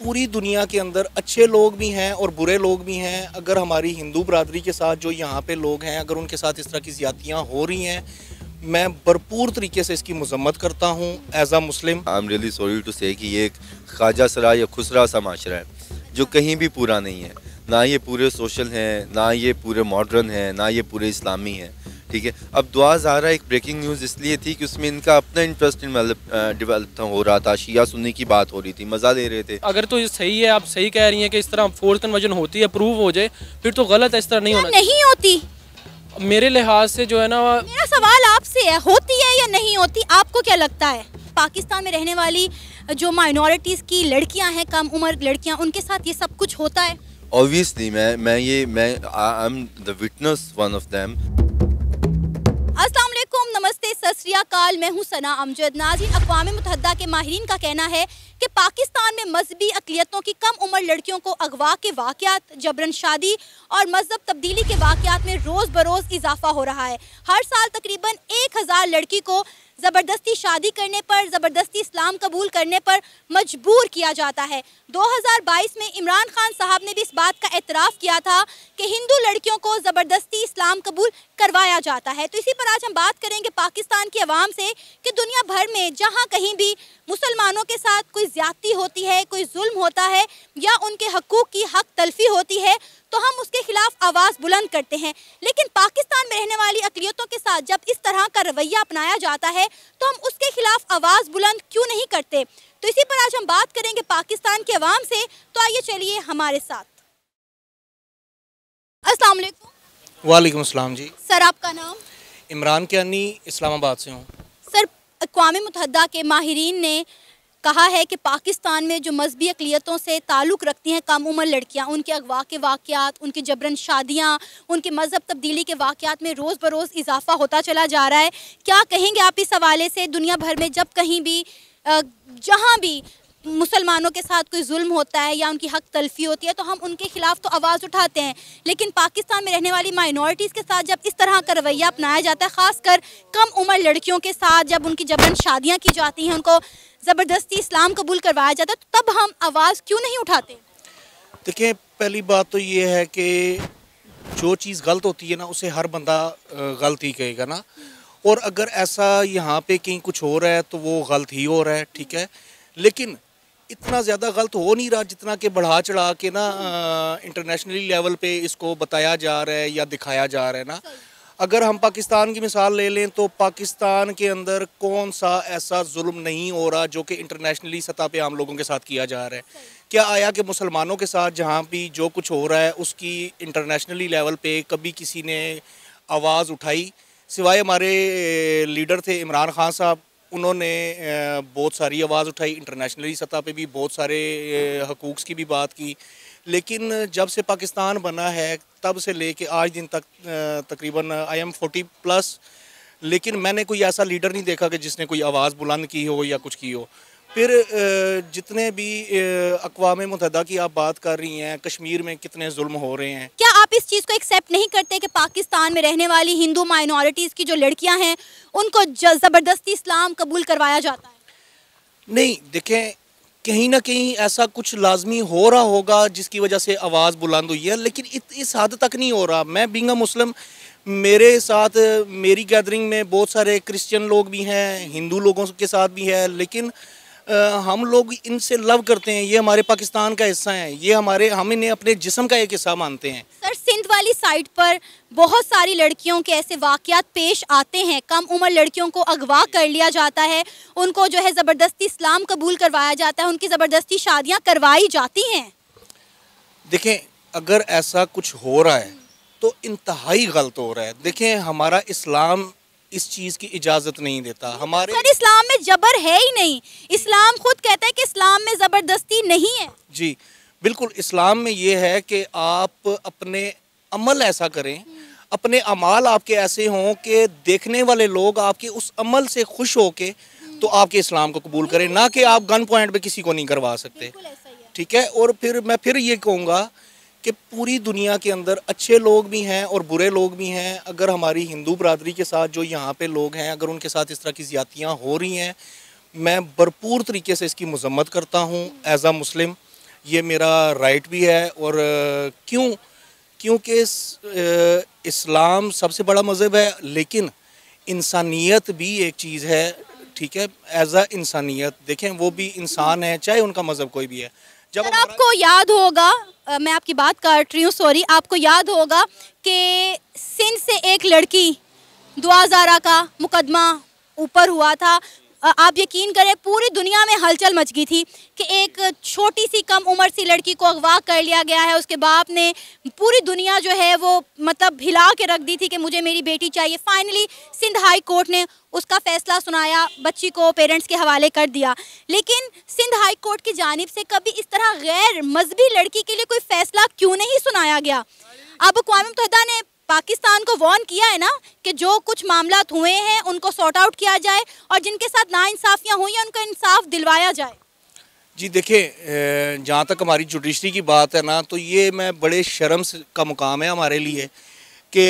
पूरी दुनिया के अंदर अच्छे लोग भी हैं और बुरे लोग भी हैं। अगर हमारी हिंदू बरदरी के साथ जो यहाँ पे लोग हैं, अगर उनके साथ इस तरह की ज़्यादतियाँ हो रही हैं, मैं भरपूर तरीके से इसकी मजम्मत करता हूँ as a Muslim I am really sorry to say कि ये एक ख्वाजा सरा या खुसरा सा माशरा है, जो कहीं भी पूरा नहीं है। ना ये पूरे सोशल हैं, ना ये पूरे मॉडर्न हैं, ना ये पूरे इस्लामी हैं। ठीक है? अब दुआ ज़ारा एक ब्रेकिंग न्यूज़ इसलिए थी कि उसमें इनका अपना इंटरेस्ट डेवलप हो रहा था। शिया सुन्नी की बात हो रही थी मज़ा ले रहे थे। अगर तो ये सही है आप सही कह रही हैं कि इस तरह फोर्स कन्वर्जन होती है प्रूव हो जाए फिर तो गलत है इस तरह नहीं होना नहीं होती? मेरे लिहाज से जो है ना मेरा सवाल आपसे है होती है या नहीं होती? आपको क्या लगता है? पाकिस्तान में रहने वाली जो माइनॉरिटीज़ की लड़कियाँ हैं कम उम्र लड़कियाँ उनके साथ ये सब कुछ होता है? ऑब्वियसली मैं मैं ये मैं I am the witness one of them वालेकुम नमस्ते सतरियाकाल मैं हूँ सना अमजद। नाजिन अकवा मुतहदा के माहरीन का कहना है कि पाकिस्तान में मजहबी अकलीतों की कम उम्र लड़कियों को अगवा के वाक़ात जबरन शादी और मज़हब तब्दीली के वाक़ात में रोज़ बरोज़ इजाफा हो रहा है। हर साल तकरीबन एक हज़ार लड़की को ज़बरदस्ती शादी करने पर, ज़बरदस्ती इस्लाम कबूल करने पर मजबूर किया जाता है। 2022 में इमरान खान साहब ने भी इस बात का एतराफ़ किया था कि हिंदू लड़कियों को ज़बरदस्ती इस्लाम कबूल करवाया जाता है। तो इसी पर आज हम बात करेंगे पाकिस्तान की आवाम से कि दुनिया भर में जहाँ कहीं भी मुसलमानों के साथ कोई ज़्यादती होती है, कोई जुल्म होता है या उनके हकूक़ की हक तलफी होती है तो हम उसके खिलाफ आवाज़ बुलंद करते हैं। लेकिन पाकिस्तान में रहने वाली अकलीतों के साथ जब इस तरह का रवैया अपनाया जाता है तो हम उसके खिलाफ आवाज़ बुलंद क्यों नहीं करते? तो इसी पर आज हम बात करेंगे पाकिस्तान के अवाम से। तो आइए चलिए हमारे साथ। अस्सलाम वालेकुम। वालेकुम अस्सलाम जी। सर आपका नाम? इमरान कियानी इस्लामाबाद से हूँ। सर अकवा मुतहदा के माहरीन ने कहा है कि पाकिस्तान में जो मजहबी अकलीतों से ताल्लुक़ रखती हैं कम उम्र लड़कियाँ, उनके अगवा के वाक़ात उनकी जबरन शादियाँ, उनके मज़हब तब्दीली के वाक़ात में रोज़ बरोज़ इजाफ़ा होता चला जा रहा है। क्या कहेंगे आप इस हवाले से दुनिया भर में जब कहीं भी जहाँ भी मुसलमानों के साथ कोई जुल्म होता है या उनकी हक तलफी होती है तो हम उनके खिलाफ तो आवाज़ उठाते हैं। लेकिन पाकिस्तान में रहने वाली माइनॉरिटीज़ के साथ जब इस तरह का रवैया अपनाया जाता है, ख़ासकर कम उम्र लड़कियों के साथ जब उनकी जबरन शादियाँ की जाती हैं, उनको ज़बरदस्ती इस्लाम कबूल करवाया जाता है तो तब हम आवाज़ क्यों नहीं उठाते? देखिए, पहली बात तो ये है कि जो चीज़ गलत होती है ना, उसे हर बंदा गलत ही कहेगा ना। और अगर ऐसा यहाँ पे कहीं कुछ हो रहा है तो वो गलत ही हो रहा है, ठीक है? लेकिन इतना ज़्यादा गलत हो नहीं रहा जितना कि बढ़ा चढ़ा के ना इंटरनेशनली लेवल पे इसको बताया जा रहा है या दिखाया जा रहा है ना। अगर हम पाकिस्तान की मिसाल ले लें तो पाकिस्तान के अंदर कौन सा ऐसा जुल्म नहीं हो रहा जो कि इंटरनेशनली सतह पे आम लोगों के साथ किया जा रहा है? क्या आया कि मुसलमानों के साथ जहाँ भी जो कुछ हो रहा है, उसकी इंटरनेशनली लेवल पे कभी किसी ने आवाज़ उठाई? सिवाय हमारे लीडर थे इमरान खान साहब, उन्होंने बहुत सारी आवाज़ उठाई। इंटरनेशनली सतह पे भी बहुत सारे हकूक़ की भी बात की। लेकिन जब से पाकिस्तान बना है तब से लेके आज दिन तक तकरीबन आई एम फोर्टी प्लस लेकिन मैंने कोई ऐसा लीडर नहीं देखा कि जिसने कोई आवाज़ बुलंद की हो या कुछ की हो। फिर जितने भी अकवा मुतहदा की आप बात कर रही हैं कश्मीर में कितने जुल्म हो रहे हैं। क्या आप इस चीज़ को एक्सेप्ट नहीं करते कि पाकिस्तान में रहने वाली हिंदू माइनॉरिटीज़ की जो लड़कियाँ हैं उनको ज़बरदस्ती इस्लाम कबूल करवाया जाता है? नहीं देखें कहीं ना कहीं ऐसा कुछ लाजमी हो रहा होगा जिसकी वजह से आवाज़ बुलंद हुई है लेकिन इत, इस हद तक नहीं हो रहा। मैं बिंगा मुस्लिम मेरे साथ मेरी गैदरिंग में बहुत सारे क्रिश्चियन लोग भी हैं हिंदू लोगों के साथ भी है लेकिन हम लोग इनसे लव करते हैं ये हमारे पाकिस्तान का हिस्सा है ये हमारे हम इन्हें अपने जिसम का एक हिस्सा मानते हैं। सर सिंध वाली साइड पर बहुत सारी लड़कियों के ऐसे वाक़ात पेश आते हैं। कम उम्र लड़कियों को अगवा कर लिया जाता है उनको जो है ज़बरदस्ती इस्लाम कबूल करवाया जाता है उनकी ज़बरदस्ती शादियाँ करवाई जाती हैं। देखें अगर ऐसा कुछ हो रहा है तो इंतहाई गलत हो रहा है। देखें हमारा इस्लाम इस चीज़ की इजाज़त नहीं देता। हमारे सर इस्लाम में जबर है ही नहीं। इस्लाम खुद कहता है कि इस्लाम में ज़बरदस्ती नहीं है। जी बिल्कुल इस्लाम में ये है कि आप अपने अमल ऐसा करें अपने अमाल आपके ऐसे हों कि देखने वाले लोग आपके उस अमल से खुश हो के तो आपके इस्लाम को कबूल करें ना कि आप गन पॉइंट पे किसी को नहीं करवा सकते। ठीक है? और फिर मैं फिर ये कहूँगा कि पूरी दुनिया के अंदर अच्छे लोग भी हैं और बुरे लोग भी हैं, अगर हमारी हिंदू बरदरी के साथ जो यहाँ पे लोग हैं, अगर उनके साथ इस तरह की ज़्यादतियाँ हो रही हैं, मैं भरपूर तरीके से इसकी मजम्मत करता हूँ एज़ आ मुस्लिम ये मेरा राइट भी है और, क्यों, क्योंकि इस्लाम सबसे बड़ा मज़हब है, लेकिन इंसानियत भी एक चीज़ है, ठीक है एज अ इंसानियत, देखें, वो भी इंसान है, चाहे उनका मज़हब कोई भी है जब आपको याद होगा अ, मैं आपकी बात काट रही हूँ सॉरी आपको याद होगा कि सिंध से एक लड़की दुआ ज़ारा का मुकदमा ऊपर हुआ था। आप यकीन करें पूरी दुनिया में हलचल मच गई थी कि एक छोटी सी कम उम्र सी लड़की को अगवा कर लिया गया है। उसके बाप ने पूरी दुनिया जो है वो मतलब हिला के रख दी थी कि मुझे मेरी बेटी चाहिए। फाइनली सिंध हाई कोर्ट ने उसका फैसला सुनाया, बच्ची को पेरेंट्स के हवाले कर दिया। लेकिन सिंध हाई कोर्ट की जानिब से कभी इस तरह गैर मजहबी लड़की के लिए कोई फैसला क्यों नहीं सुनाया गया? अब अकवा मुतहदा ने पाकिस्तान को वार्न किया है ना कि जो कुछ मामला हुए हैं, उनको सॉर्ट आउट किया जाए और जिनके साथ नाइंसाफियाँ हुई हैं, उनको इंसाफ दिलवाया जाए। जी, देखिए जहाँ तक हमारी जुडिशरी की बात है ना तो ये मैं बड़े शर्म का मुकाम है हमारे लिए। कि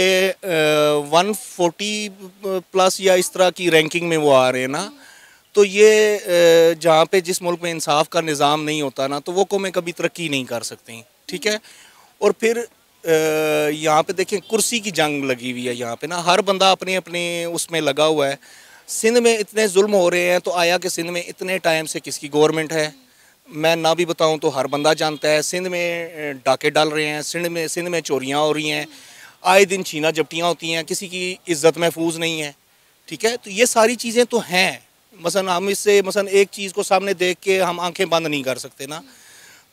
वन फोर्टी प्लस या इस तरह की रैंकिंग में वो आ रहे हैं ना तो ये जहाँ पे जिस मुल्क में इंसाफ का निज़ाम नहीं होता ना तो वो कौमें कभी तरक्की नहीं कर सकती, ठीक है? और फिर यहाँ पे देखें, कुर्सी की जंग लगी हुई है यहाँ पे ना, हर बंदा अपने अपने उसमें लगा हुआ है। सिंध में इतने जुल्म हो रहे हैं तो आया कि सिंध में इतने टाइम से किसकी गवर्नमेंट है? मैं ना भी बताऊँ तो हर बंदा जानता है, सिंध में डाके डाल रहे हैं, सिंध में सिंध में चोरियाँ हो रही हैं आए दिन छीना झपटियाँ होती हैं किसी की इज़्ज़त महफूज नहीं है ठीक है? तो ये सारी चीज़ें तो हैं। मसलन हम इससे मसलन एक चीज़ को सामने देख के हम आँखें बंद नहीं कर सकते ना।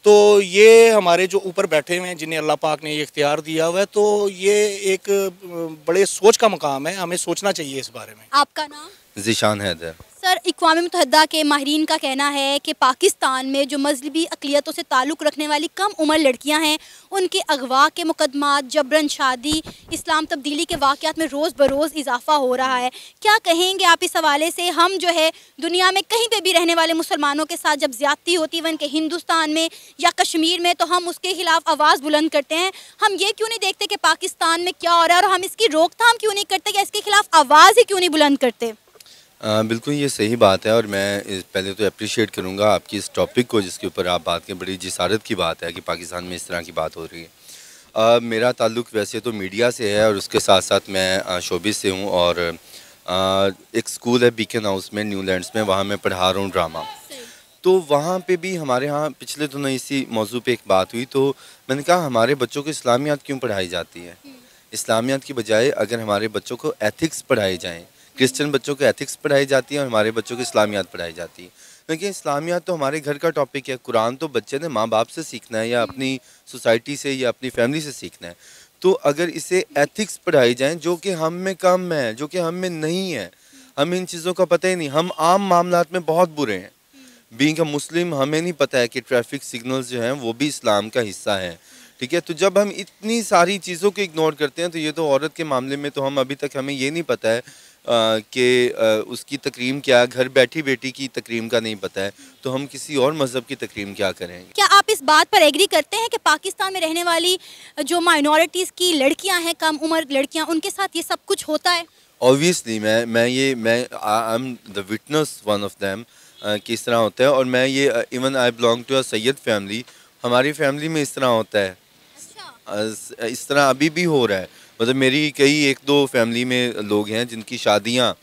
तो ये हमारे जो ऊपर बैठे हुए हैं जिन्हें अल्लाह पाक ने ये इख्तियार दिया हुआ है तो ये एक बड़े सोच का मकाम है। हमें सोचना चाहिए इस बारे में। आपका नाम? जीशान हैदर। सर इकवा मुतहदा के माहरीन का कहना है कि पाकिस्तान में जो मजहबी अकलीतों से ताल्लुक़ रखने वाली कम उम्र लड़कियाँ हैं, उनके अगवा के मुकदमात, जबरन शादी, इस्लाम तब्दीली के वाक़ात में रोज़ बरोज़ इजाफा हो रहा है। क्या कहेंगे आप इस हवाले से? हम जो है, दुनिया में कहीं पर भी रहने वाले मुसलमानों के साथ जब ज़्यादती होती है वन के हिंदुस्तान में या कश्मीर में तो हम उसके खिलाफ आवाज़ बुलंद करते हैं। हम ये क्यों नहीं देखते कि पाकिस्तान में क्या हो रहा है और हम इसकी रोकथाम क्यों नहीं करते या इसके खिलाफ आवाज़ ही क्यों नहीं बुलंद करते? आ, बिल्कुल ये सही बात है और मैं पहले तो अप्रिशिएट करूँगा आपकी इस टॉपिक को जिसके ऊपर आप बात करें बड़ी जिसारत की बात है कि पाकिस्तान में इस तरह की बात हो रही है। आ, मेरा ताल्लुक वैसे तो मीडिया से है और उसके साथ साथ मैं शोबिस से हूँ और आ, एक स्कूल है बीकन हाउस में न्यूलैंड्स में वहाँ मैं पढ़ा रहा हूँ ड्रामा। तो वहाँ पे भी हमारे यहाँ पिछले दिनों इसी मौजू पे एक बात हुई तो मैंने कहा हमारे बच्चों को इस्लामियात क्यों पढ़ाई जाती है? इस्लामियात की बजाय अगर हमारे बच्चों को एथिक्स पढ़ाए जाएँ क्रिश्चियन बच्चों को एथिक्स पढ़ाई जाती है और हमारे बच्चों को इस्लामियात पढ़ाई जाती है। क्योंकि इस्लामियात तो हमारे घर का टॉपिक है, कुरान तो बच्चे ने माँ बाप से सीखना है या अपनी सोसाइटी से या अपनी फैमिली से सीखना है। तो अगर इसे एथिक्स पढ़ाई जाए, जो कि हम में कम है, जो कि हम में नहीं है, हमें इन चीज़ों का पता ही नहीं, हम आम मामला में बहुत बुरे हैं। बींग अ मुस्लिम हमें नहीं पता है कि ट्रैफ़िक सिग्नल्स जो हैं, वो भी इस्लाम का हिस्सा है। ठीक है? तो जब हम इतनी सारी चीज़ों को इग्नोर करते हैं तो ये तो औरत के मामले में तो हम अभी तक हमें ये नहीं पता है कि उसकी तकरीम क्या घर बैठी बेटी की तकरीम का नहीं पता है तो हम किसी और मज़हब की तकरीम क्या करें? क्या आप इस बात पर एग्री करते हैं कि पाकिस्तान में रहने वाली जो माइनॉरिटीज़ की लड़कियाँ हैं कम उम्र लड़कियाँ उनके साथ ये सब कुछ होता है? ऑब्वियसली मैं मैं ये मैं I am the witness one of them किस तरह होता है और मैं ये even I belong to a Syed family हमारी फैमिली में इस तरह होता है। अस- इस तरह अभी भी हो रहा है। मतलब मेरी कई एक दो फैमिली में लोग हैं जिनकी शादियाँ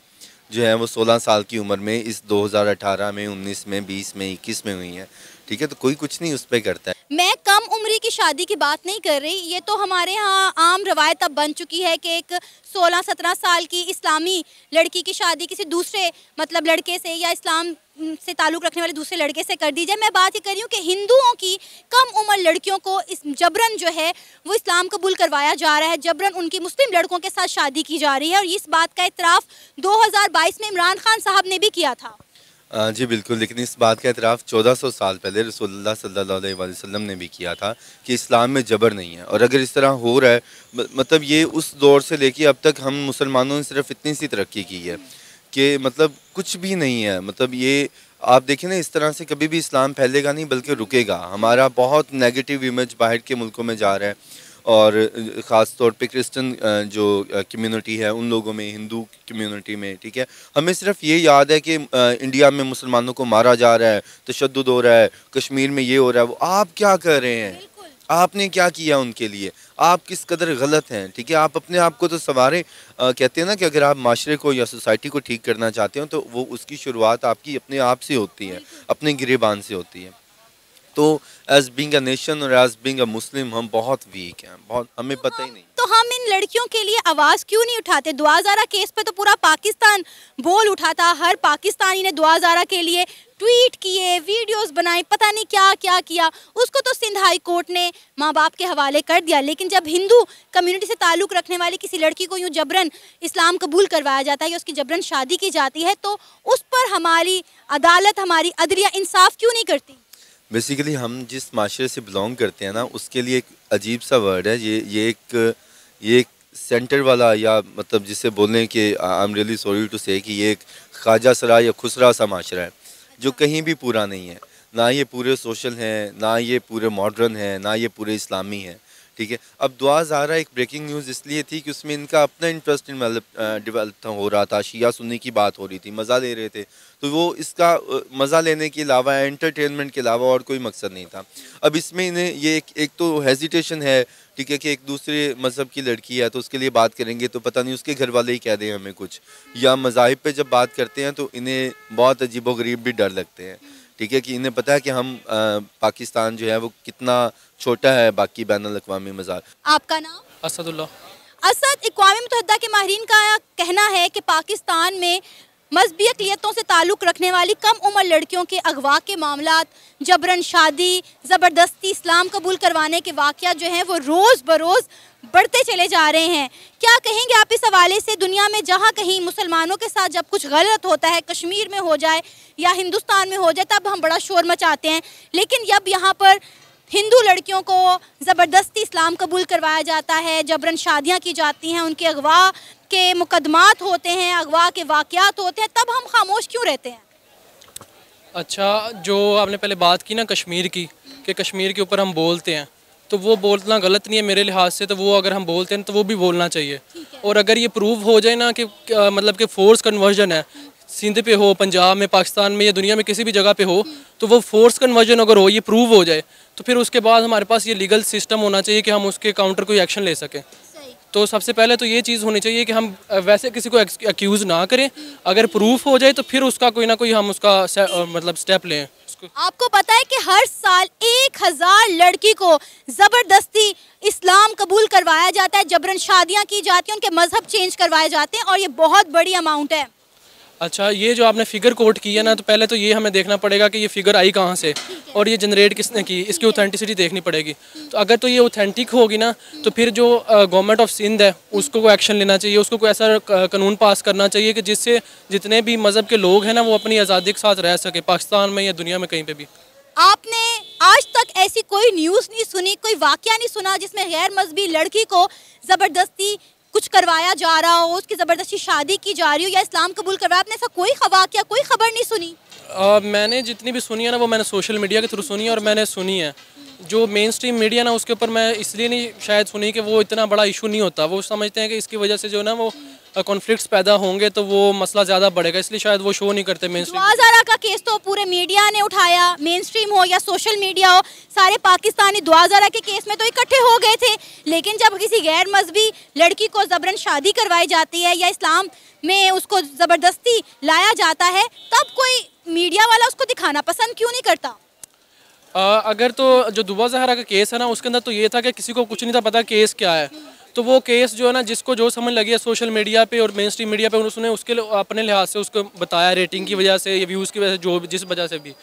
जो हैं वो 16 साल की उम्र में इस 2018 में 19 में 20 में 21 में हुई हैं। ठीक है तो कोई कुछ नहीं उस पर करता है। मैं कम उम्री की शादी की बात नहीं कर रही। ये तो हमारे यहाँ आम रवायत अब बन चुकी है कि एक 16-17 साल की इस्लामी लड़की की शादी किसी दूसरे मतलब लड़के से या इस्लाम से ताल्लुक़ रखने वाले दूसरे लड़के से कर दी। जाए मैं बात ये कर रही हूँ कि हिंदुओं की कम उम्र लड़कियों को इस जबरन जो है, वो इस्लाम कबूल करवाया जा रहा है। जबरन उनकी मुस्लिम लड़कों के साथ शादी की जा रही है और इस बात का इतराफ़ 2022 में इमरान खान साहब ने भी किया था। जी बिल्कुल, लेकिन इस बात का एतराफ़ 1400 साल पहले रसोल्ला अलैहि वसल्लम ने भी किया था कि इस्लाम में जबर नहीं है। और अगर इस तरह हो रहा है मतलब ये उस दौर से लेके अब तक हम मुसलमानों ने सिर्फ़ इतनी सी तरक्की की है कि मतलब कुछ भी नहीं है। मतलब ये, आप देखें ना, इस तरह से कभी भी इस्लाम फैलेगा नहीं, बल्कि रुकेगा। हमारा बहुत नेगेटिव इमेज बाहर के मुल्कों में जा रहा है। और ख़ास तौर पे क्रिश्चियन जो कम्युनिटी है उन लोगों में हिंदू कम्युनिटी में ठीक है? हमें सिर्फ़ ये याद है कि इंडिया में मुसलमानों को मारा जा रहा है तशद हो रहा है कश्मीर में ये हो रहा है वो आप क्या कर रहे हैं? आपने क्या किया उनके लिए? आप किस कदर गलत हैं ठीक है? आप अपने आप को तो सवारें कहते हैं ना कि अगर आप माशरे को या सोसाइटी को ठीक करना चाहते हो तो वो उसकी शुरुआत आपकी अपने आप से होती है अपने गिरेबान से होती है। तो एज बिंग अ नेशन और एज बिंग अ मुस्लिम हम बहुत वीक हैं बहुत हमें पता ही नहीं। तो हम इन लड़कियों के लिए आवाज़ क्यों नहीं उठाते? दुआजारा केस पे तो पूरा पाकिस्तान बोल उठा था हर पाकिस्तानी ने दुआजारा के लिए ट्वीट किए वीडियोस बनाए पता नहीं क्या क्या किया। उसको तो सिंध हाई कोर्ट ने माँ बाप के हवाले कर दिया लेकिन जब हिंदू कम्युनिटी से ताल्लुक़ रखने वाली किसी लड़की को यूँ जबरन इस्लाम कबूल करवाया जाता है या उसकी जबरन शादी की जाती है तो उस पर हमारी अदालत हमारी अदलिया इंसाफ क्यों नहीं करती? बेसिकली हम जिस माशरे से बिलोंग करते हैं ना, उसके लिए एक अजीब सा वर्ड है। ये ये एक ये एक सेंटर वाला या मतलब जिसे बोलने के I am really sorry to say कि ये एक ख्वाजा सरा या खुसरा सा माशरा है, जो कहीं भी पूरा नहीं है। ना ये पूरे सोशल हैं, ना ये पूरे मॉडर्न हैं, ना ये पूरे इस्लामी हैं। ठीक है? अब दुआ ज़ारा एक ब्रेकिंग न्यूज़ इसलिए थी कि उसमें इनका अपना इंटरेस्ट डेवलप हो रहा था शिया सुन्नी की बात हो रही थी मज़ा ले रहे थे। तो वो इसका मज़ा लेने के अलावा एंटरटेनमेंट के अलावा और कोई मकसद नहीं था। अब इसमें इन्हें ये एक, एक तो हेजिटेशन है ठीक है कि एक दूसरे मज़हब की लड़की है तो उसके लिए बात करेंगे तो पता नहीं उसके घर वाले ही कह दें हमें कुछ। या मज़ाहिब पे जब बात करते हैं तो इन्हें बहुत अजीब गरीब भी डर लगते हैं। ठीक है कि इन्हें पता है कि हम आ, पाकिस्तान जो है वो कितना छोटा है बाकी बैन अवी मज़ार। आपका नाम? असदुल्ला। असद इकवा मुतहदा के माहरीन का कहना है कि पाकिस्तान में मजहबी अकलीतों से ताल्लुक़ रखने वाली कम उम्र लड़कियों के अगवा के मामला जबरन शादी ज़बरदस्ती इस्लाम कबूल करवाने के वाक़ जो हैं वो रोज़ बरोज़ बढ़ते चले जा रहे हैं। क्या कहेंगे आप इस हवाले से दुनिया में जहाँ कहीं मुसलमानों के साथ जब कुछ गलत होता है, कश्मीर में हो जाए या हिंदुस्तान में हो जाए, तब हम बड़ा शोर मचाते हैं। लेकिन जब यहाँ पर हिंदू लड़कियों को ज़बरदस्ती इस्लाम कबूल करवाया जाता है जबरन शादियाँ की जाती हैं, उनके अगवा के मुकदमात होते हैं, अगवा के वाक़ात होते हैं, तब हम खामोश क्यों रहते हैं? अच्छा जो आपने पहले बात की ना कश्मीर की, कि कश्मीर के ऊपर हम बोलते हैं तो वो बोलना गलत नहीं है मेरे लिहाज से तो वो अगर हम बोलते हैं तो वो भी बोलना चाहिए। और अगर ये प्रूव हो जाए ना कि मतलब कि फोर्स कन्वर्जन है सिंध पे हो पंजाब में पाकिस्तान में या दुनिया में किसी भी जगह पे हो तो वो फोर्स कन्वर्जन अगर हो ये प्रूव हो जाए तो फिर उसके बाद हमारे पास ये लीगल सिस्टम होना चाहिए कि हम उसके काउंटर कोई एक्शन ले सकें। तो सबसे पहले तो ये चीज़ होनी चाहिए कि हम वैसे किसी को एक्यूज़ ना करें। अगर प्रूफ हो जाए तो फिर उसका कोई ना कोई हम उसका मतलब स्टेप लें। आपको पता है कि हर साल एक हज़ार लड़की को ज़बरदस्ती इस्लाम कबूल करवाया जाता है। जबरन शादियाँ की जाती हैं, उनके मज़हब चेंज करवाए जाते हैं और ये बहुत बड़ी अमाउंट है। अच्छा ये जो आपने फिगर कोट की है ना तो पहले तो ये हमें देखना पड़ेगा कि ये फिगर आई कहाँ से और ये जनरेट किसने की इसकी ऑथेंटिसिटी देखनी पड़ेगी। तो अगर तो ये ऑथेंटिक होगी ना तो फिर जो गवर्नमेंट ऑफ़ सिंध है उसको कोई एक्शन लेना चाहिए उसको कोई ऐसा कानून पास करना चाहिए कि जिससे जितने भी मज़हब के लोग हैं ना वो अपनी आज़ादी के साथ रह सके पाकिस्तान में या दुनिया में कहीं पर भी। आपने आज तक ऐसी कोई न्यूज़ नहीं सुनी कोई वाक्य नहीं सुना जिसमें गैर मजहबी लड़की को ज़बरदस्ती कुछ करवाया जा रहा हो उसकी ज़बरदस्ती शादी की जा रही हो या इस्लाम कबूल करवाया आपने ऐसा कोई खबा किया कोई खबर नहीं सुनी? आ, मैंने जितनी भी सुनी है ना वो मैंने सोशल मीडिया के थ्रू सुनी है और मैंने सुनी है। जो मेन स्ट्रीम मीडिया ना उसके ऊपर मैं इसलिए नहीं शायद सुनी कि वो इतना बड़ा इशू नहीं होता। वो समझते हैं कि इसकी वजह से जो ना वो कॉन्फ्लिक्ट्स पैदा होंगे तो वो मसला ज़्यादा बढ़ेगा इसलिए शायद वो शो नहीं करते मेन स्ट्रीम का केस तो पूरे मीडिया ने उठाया मेन स्ट्रीम हो या सोशल मीडिया हो सारे पाकिस्तानी दुआजारा के केस में तो इकट्ठे हो गए थे। लेकिन जब किसी गैर मजहबी लड़की को जबरन शादी करवाई जाती है या इस्लाम में उसको ज़बरदस्ती लाया जाता है तब कोई मीडिया वाला उसको दिखाना पसंद क्यों नहीं करता? आ, अगर तो जो दुबा जहरा का केस है ना उसके अंदर तो ये था कि किसी को कुछ नहीं था पता केस क्या है। तो वो केस जो है ना जिसको जो समझ लगी है सोशल मीडिया पे और मेन स्ट्रीम मीडिया पे उसने उसके अपने लिहाज से उसको बताया रेटिंग की वजह से या व्यूज़ की वजह से जो जिस वजह से भी।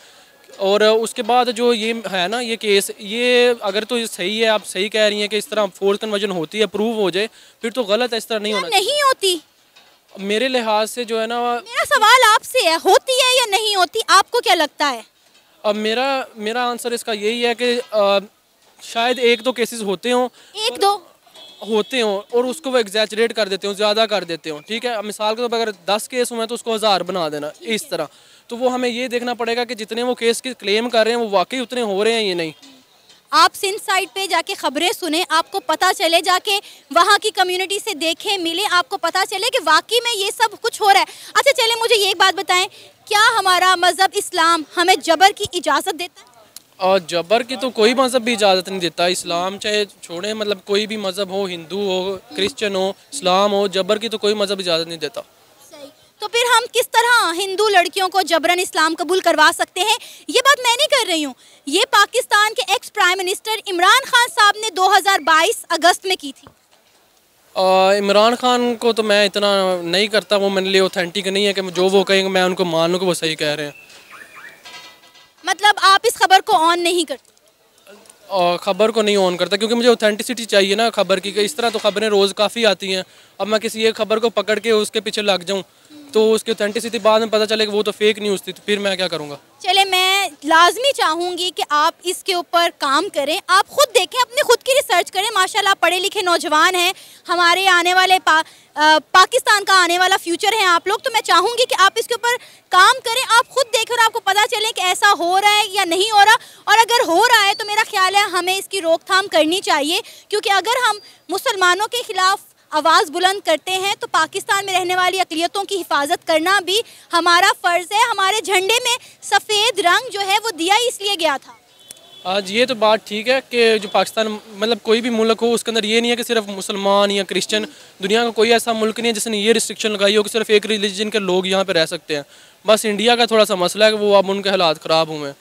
और उसके बाद जो ये है ना ये केस ये अगर तो ये सही है आप सही कह रही हैं कि इस तरह फोर्थ कन्वर्जन होती है प्रूव हो जाए फिर तो गलत है इस तरह नहीं होना नहीं होती? मेरे लिहाज से जो है ना मेरा सवाल आपसे है होती है या नहीं होती आपको क्या लगता है? अब मेरा मेरा आंसर इसका यही है कि आ, शायद एक दो केसेस होते हों एक दो? होते हों और उसको वो एग्जैचरेट कर देते हो, ज़्यादा कर देते हो, ठीक है? मिसाल के तौर पर अगर दस केस हुए तो उसको हज़ार बना देना, इस तरह। तो वो हमें ये देखना पड़ेगा कि जितने वो केस के क्लेम कर रहे हैं, वो वाकई उतने हो रहे हैं ये नहीं। आप सिंध साइड पे जाके खबरें सुने, आपको पता चले, जाके वहाँ की कम्युनिटी से देखें, मिले, आपको पता चले कि वाकई में ये सब कुछ हो रहा है। अच्छा चले मुझे ये एक बात बताएँ, क्या हमारा मज़हब इस्लाम हमें जबर की इजाज़त देता है? और जबर की तो कोई मज़हब भी इजाज़त नहीं देता। इस्लाम चाहे छोड़े मतलब कोई भी मज़हब हो हिंदू हो क्रिश्चियन हो इस्लाम हो जबर की तो कोई मज़हब इजाज़त नहीं देता। तो फिर हम किस तरह हिंदू लड़कियों को जबरन इस्लाम कबूल करवा सकते हैं? ये बात मैं नहीं कर रही हूँ। ये पाकिस्तान के ex prime minister Imran Khan साहब ने 2022 अगस्त में की थी। इमरान खान को तो मैं इतना नहीं करता वो मेरे लिए ऑथेंटिक नहीं है कि जो वो कहेंगे मैं उनको मान लूँ कि वो सही कह रहे हैं। मतलब आप इस खबर को ऑन नहीं करते। खबर को नहीं ऑन करता, क्योंकि मुझे ऑथेंटिसिटी चाहिए ना खबर की इस तरह तो खबरें रोज़ काफ़ी आती हैं। अब मैं किसी एक खबर को पकड़ के उसके पीछे लग जाऊँ तो उसकी ऑथेंटिसिटी बाद में पता चले कि वो तो फेक न्यूज़ थी तो फिर मैं क्या करूँगा? चले मैं लाजमी चाहूँगी कि आप इसके ऊपर काम करें। आप खुद देखें अपने खुद की रिसर्च करें। माशाल्लाह पढ़े लिखे नौजवान हैं। हमारे आने वाले पा, आ, पाकिस्तान का आने वाला फ्यूचर है आप लोग। तो मैं चाहूँगी कि आप इसके ऊपर काम करें। आप खुद देखें और आपको पता चले कि ऐसा हो रहा है या नहीं हो रहा। और अगर हो रहा है तो मेरा ख्याल है हमें इसकी रोकथाम करनी चाहिए। क्योंकि अगर हम मुसलमानों के ख़िलाफ़ आवाज़ बुलंद करते हैं तो पाकिस्तान में रहने वाली अकलीतों की हिफाजत करना भी हमारा फ़र्ज़ है। हमारे झंडे में सफ़ेद रंग जो है, वो दिया इसलिए गया था। आज ये तो बात ठीक है कि जो पाकिस्तान मतलब कोई भी मुल्क हो, उसके अंदर ये नहीं है कि सिर्फ़ मुसलमान या क्रिश्चियन, दुनिया का कोई ऐसा मुल्क नहीं है जिसने ये रिस्ट्रिक्शन लगाई हो कि सिर्फ़ एक रिलीजन के लोग यहाँ पे रह सकते हैं। बस इंडिया का थोड़ा सा मसला है कि वो अब उनके हालात ख़राब हुए हैं।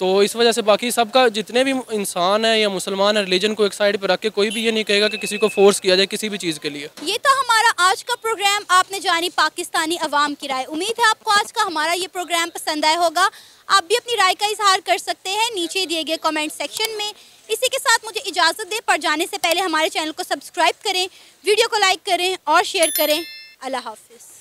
तो इस वजह से बाकी सबका जितने भी इंसान है या मुसलमान है रिलीजन को एक साइड पर रख के कोई भी ये नहीं कहेगा कि किसी को फोर्स किया जाए किसी भी चीज़ के लिए। ये तो हमारा आज का प्रोग्राम आपने जानी पाकिस्तानी अवाम की राय। उम्मीद है आपको आज का हमारा ये प्रोग्राम पसंद आया होगा। आप भी अपनी राय का इजहार कर सकते हैं नीचे दिए गए कमेंट सेक्शन में। इसी के साथ मुझे इजाज़त दे, पर जाने से पहले हमारे चैनल को सब्सक्राइब करें वीडियो को लाइक करें और शेयर करें। अल्लाह हाफिज़।